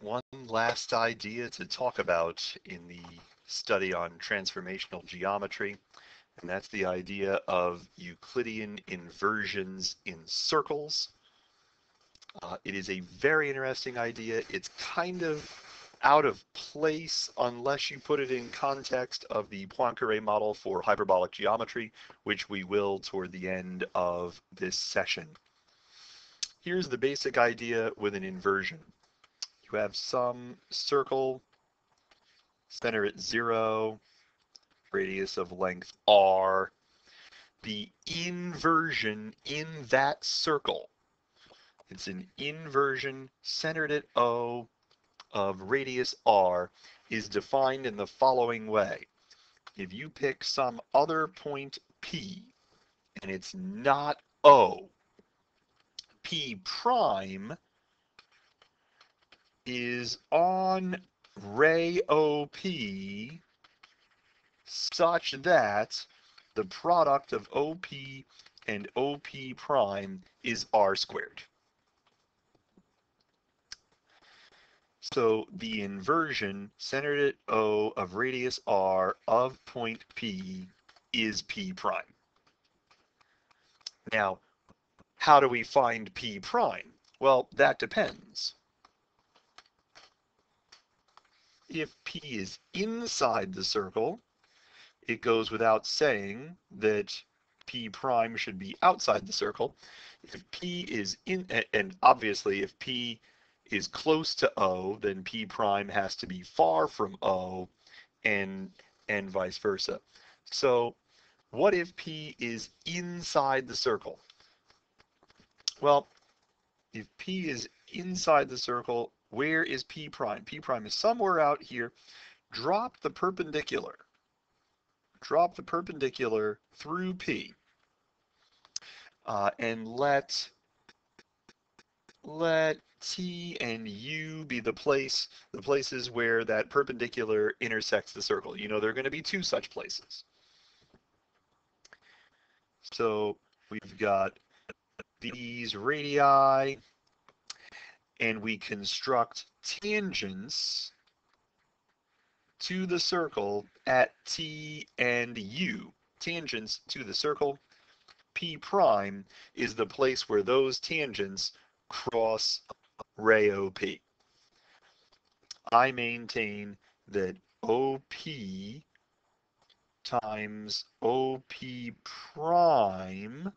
one last idea to talk about in the study on transformational geometry, and that's the idea of Euclidean inversions in circles. Uh, it is a very interesting idea. It's kind of out of place unless you put it in context of the Poincare model for hyperbolic geometry, which we will toward the end of this session. Here's the basic idea with an inversion. You have some circle, center at zero, radius of length r. The inversion in that circle, it's an inversion centered at O of radius r, is defined in the following way. If you pick some other point P and it's not O, P prime is on ray OP such that the product of OP and OP prime is R squared. So the inversion centered at O of radius R of point P is P prime. Now, how do we find P prime? Well, that depends. If P is inside the circle, it goes without saying that P prime should be outside the circle. If P is in, and obviously if P is close to O, then P prime has to be far from O and, and vice versa. So what if P is inside the circle? Well, if P is inside the circle, where is P prime? P prime is somewhere out here. Drop the perpendicular. Drop the perpendicular through P. Uh, and let let T and U be the place, the places where that perpendicular intersects the circle. You know, there are going to be two such places. So we've got these radii, and we construct tangents to the circle at T and U. Tangents to the circle, P prime is the place where those tangents cross ray OP. I maintain that OP times OP prime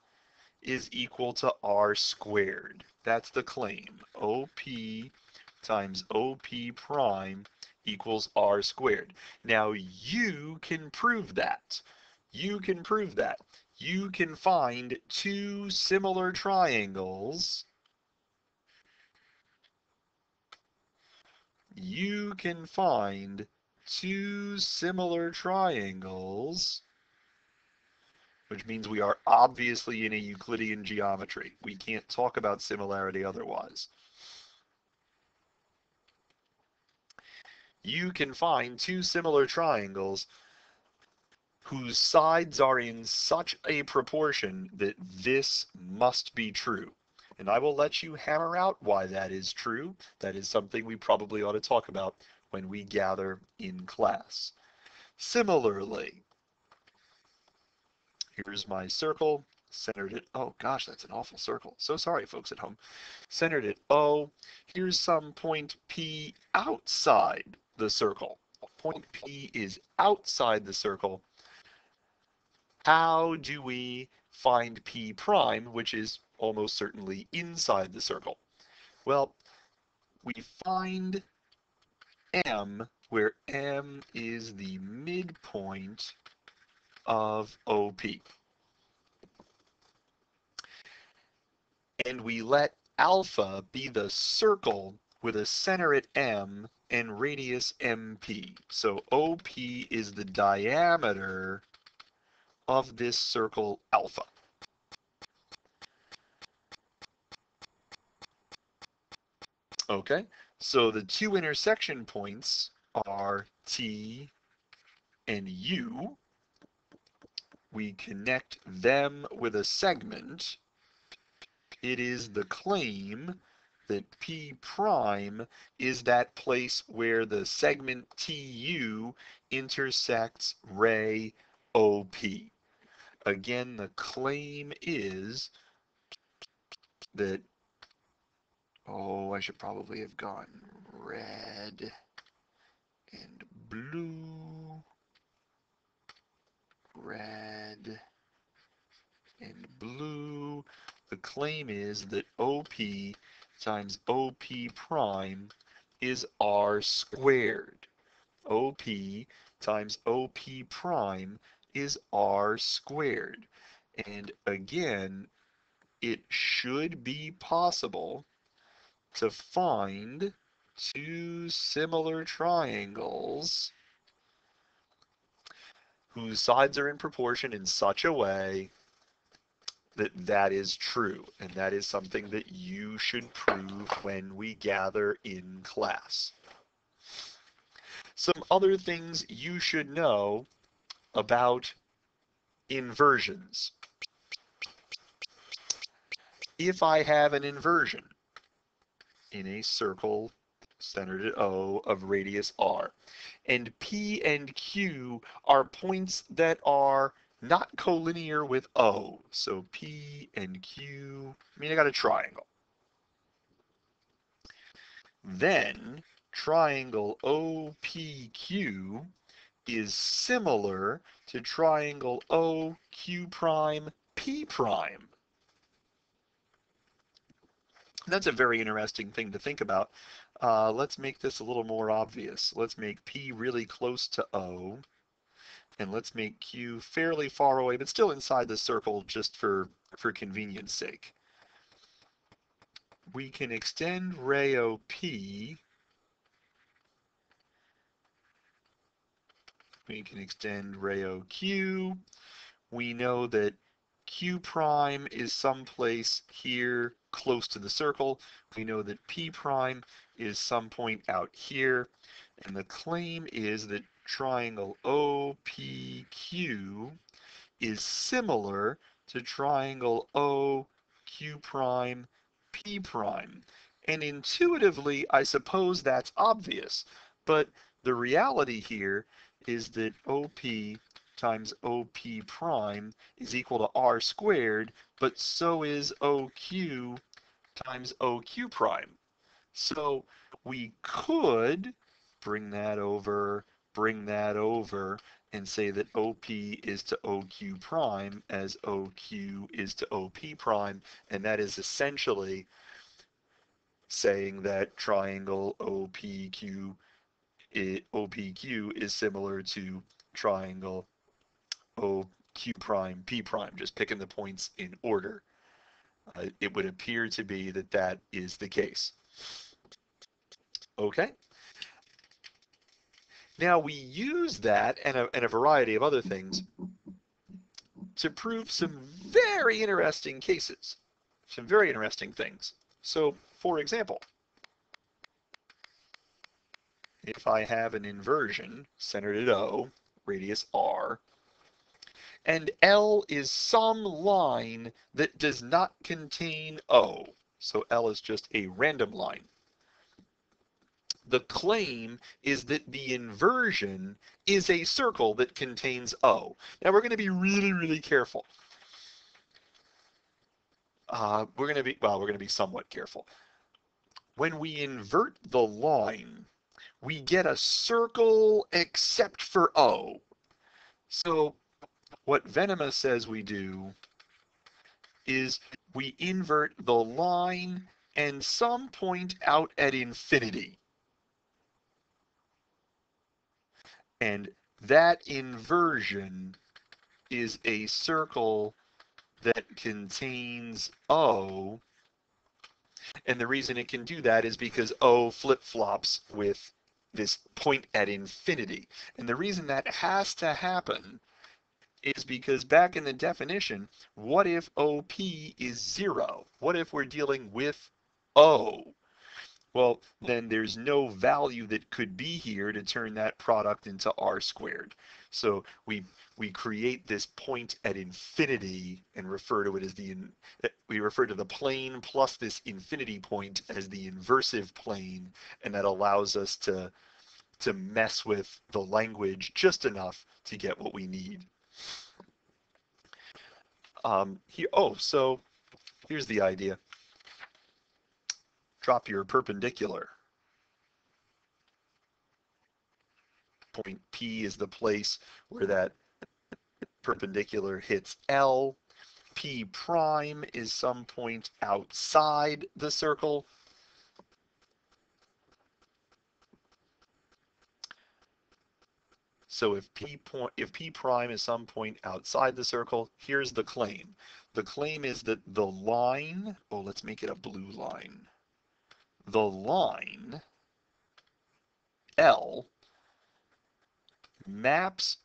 is equal to R squared. That's the claim. OP times OP prime equals R squared. Now you can prove that. You can prove that. You can find two similar triangles you can find two similar triangles, which means we are obviously in a Euclidean geometry. We can't talk about similarity otherwise. You can find two similar triangles whose sides are in such a proportion that this must be true. And I will let you hammer out why that is true. That is something we probably ought to talk about when we gather in class. Similarly, here's my circle, centered it. oh gosh, that's an awful circle. So sorry, folks at home. Centered it. Oh, Here's some point P outside the circle. Point P is outside the circle. How do we find P prime, which is almost certainly inside the circle? Well, we find M where M is the midpoint of OP. And we let alpha be the circle with a center at M and radius MP. So OP is the diameter of this circle alpha. Okay, so the two intersection points are T and U. We connect them with a segment. It is the claim that P prime is that place where the segment TU intersects ray OP. Again, the claim is that, oh, I should probably have gone red and blue, red and blue. The claim is that OP times OP prime is R squared. OP times OP prime is R squared. And again, it should be possible to find two similar triangles whose sides are in proportion in such a way that that is true. And that is something that you should prove when we gather in class. Some other things you should know about inversions. If I have an inversion in a circle centered at O of radius r, and P and Q are points that are not collinear with O. So P and Q, I mean, I got a triangle. Then triangle OPQ is similar to triangle OQ prime P prime. That's a very interesting thing to think about. Uh, let's make this a little more obvious. Let's make P really close to O and let's make Q fairly far away, but still inside the circle just for, for convenience sake. We can extend ray OP we can extend ray OQ. We know that Q prime is someplace here close to the circle. We know that P prime is some point out here. And the claim is that triangle OPQ is similar to triangle OQ prime P prime. And intuitively, I suppose that's obvious, but the reality here is that OP times OP prime is equal to R squared, but so is OQ times OQ prime. So we could bring that over bring that over and say that OP is to OQ prime as OQ is to OP prime, and that is essentially saying that triangle OPQ OPQ is similar to triangle OQ prime P prime, just picking the points in order. Uh, it would appear to be that that is the case. Okay. Now we use that and a, and a variety of other things to prove some very interesting cases, some very interesting things. So for example, if I have an inversion centered at O, radius R, and L is some line that does not contain O, so L is just a random line the claim is that the inversion is a circle that contains O. Now we're going to be really, really careful. Uh, we're going to be, well, we're going to be somewhat careful. When we invert the line, we get a circle except for O. So what Venema says we do is we invert the line and some point out at infinity. And that inversion is a circle that contains O. And the reason it can do that is because O flip-flops with this point at infinity. And the reason that has to happen is because back in the definition, what if OP is zero? What if we're dealing with O? well, then there's no value that could be here to turn that product into r squared. So we we create this point at infinity and refer to it as the, we refer to the plane plus this infinity point as the inversive plane, and that allows us to, to mess with the language just enough to get what we need. Um, here, oh, so here's the idea. Drop your perpendicular. Point P is the place where that perpendicular hits L. P prime is some point outside the circle. So if P point if P prime is some point outside the circle, here's the claim. The claim is that the line, oh, let's make it a blue line. The line L maps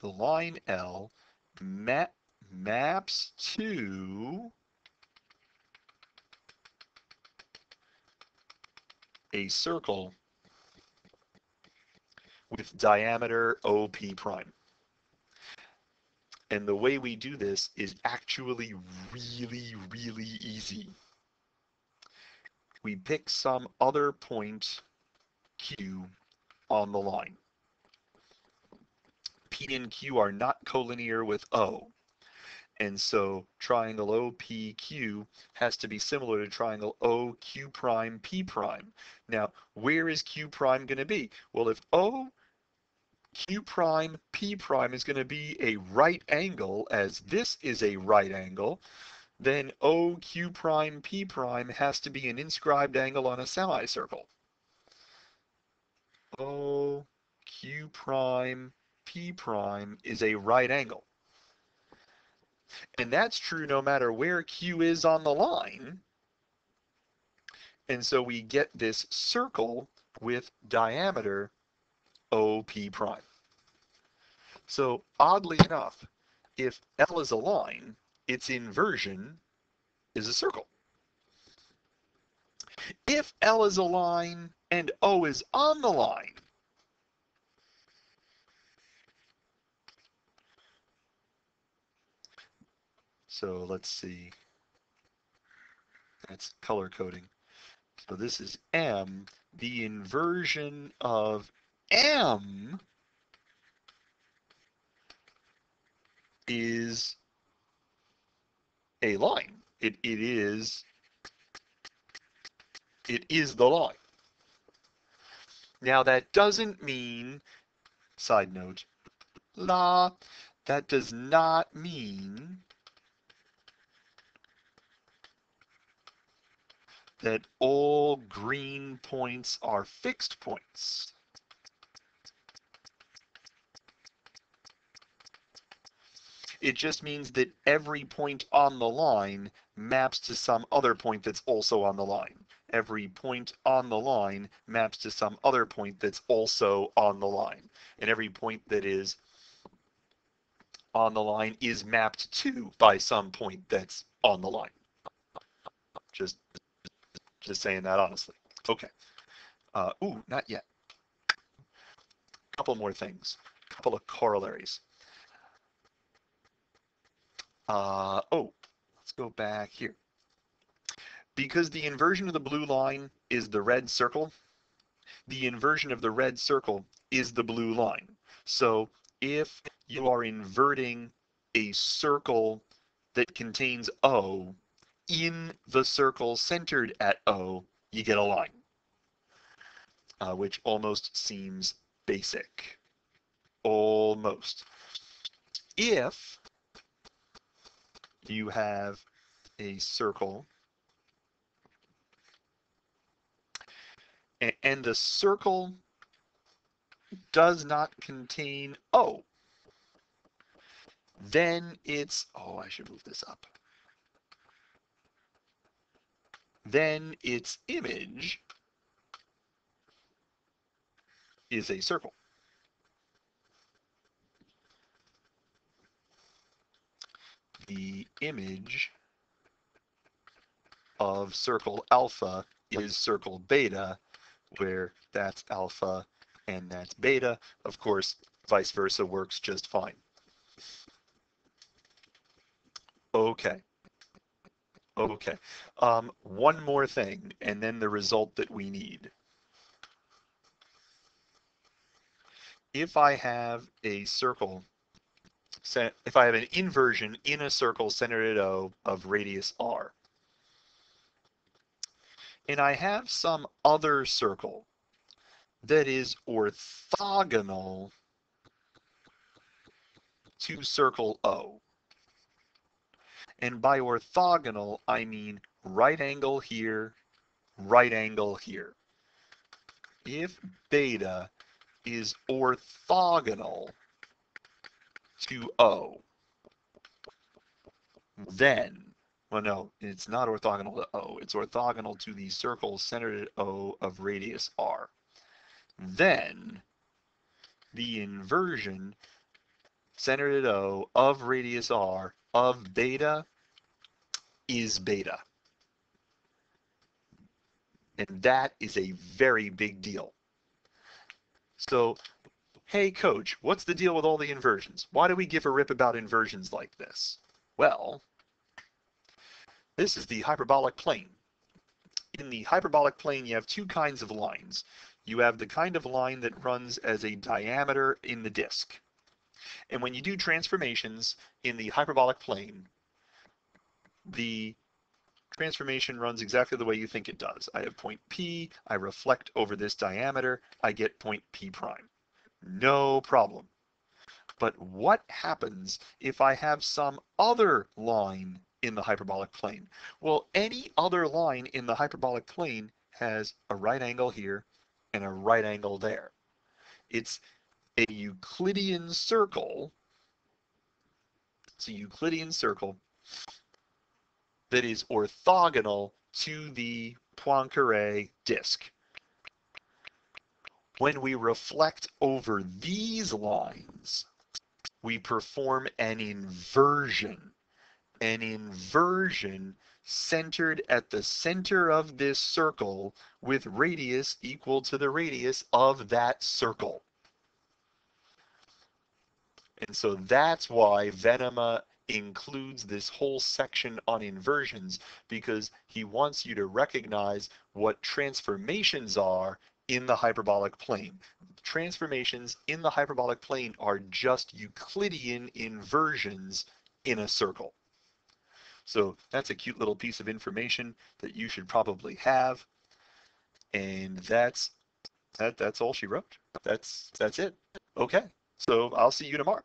the line L map, maps to a circle with diameter OP prime. And the way we do this is actually really, really easy. We pick some other point Q on the line. P and Q are not collinear with O. And so triangle OPQ has to be similar to triangle OQ prime P prime. Now, where is Q prime going to be? Well, if O Q prime P prime is going to be a right angle, as this is a right angle, then OQ prime P prime has to be an inscribed angle on a semicircle. OQ prime P prime is a right angle. And that's true no matter where Q is on the line. And so we get this circle with diameter OP prime. So oddly enough, if L is a line, its inversion is a circle. If L is a line and O is on the line, So let's see. That's color coding. So this is M. The inversion of M is a line. It, it is it is the line. Now that doesn't mean, side note, la, that does not mean that all green points are fixed points. It just means that every point on the line maps to some other point that's also on the line. Every point on the line maps to some other point that's also on the line. And every point that is on the line is mapped to by some point that's on the line. Just just saying that honestly. Okay. Uh, ooh, not yet. Couple more things. Couple of corollaries. Uh, oh, let's go back here. Because the inversion of the blue line is the red circle, the inversion of the red circle is the blue line. So if you are inverting a circle that contains O, in the circle centered at O, you get a line, uh, which almost seems basic. Almost. If you have a circle? And, the circle does not contain O, then it's, oh, I should move this up. Then its image is a circle. The image of circle alpha is circle beta, where that's alpha and that's beta. Of course, vice versa works just fine. Okay. Okay. Um, one more thing, and then the result that we need. If I have a circle, if I have an inversion in a circle centered at O of radius r, and I have some other circle that is orthogonal to circle O. And by orthogonal, I mean right angle here, right angle here. If beta is orthogonal to O, then, well, no, it's not orthogonal to O. It's orthogonal to the circle centered at O of radius R. Then, the inversion centered at O of radius R of beta is beta. And that is a very big deal. So, hey coach, what's the deal with all the inversions? Why do we give a rip about inversions like this? Well, this is the hyperbolic plane. In the hyperbolic plane, you have two kinds of lines. You have the kind of line that runs as a diameter in the disk. And when you do transformations in the hyperbolic plane, the transformation runs exactly the way you think it does. I have point P, I reflect over this diameter, I get point P prime. No problem. But what happens if I have some other line in the hyperbolic plane? Well, any other line in the hyperbolic plane has a right angle here and a right angle there. It's a Euclidean circle. It's a Euclidean circle that is orthogonal to the Poincare disk. When we reflect over these lines, we perform an inversion. An inversion centered at the center of this circle with radius equal to the radius of that circle. And so that's why Venema includes this whole section on inversions because he wants you to recognize what transformations are in the hyperbolic plane. Transformations in the hyperbolic plane are just Euclidean inversions in a circle. So that's a cute little piece of information that you should probably have. And that's that that's all she wrote. That's that's it. Okay. So I'll see you tomorrow.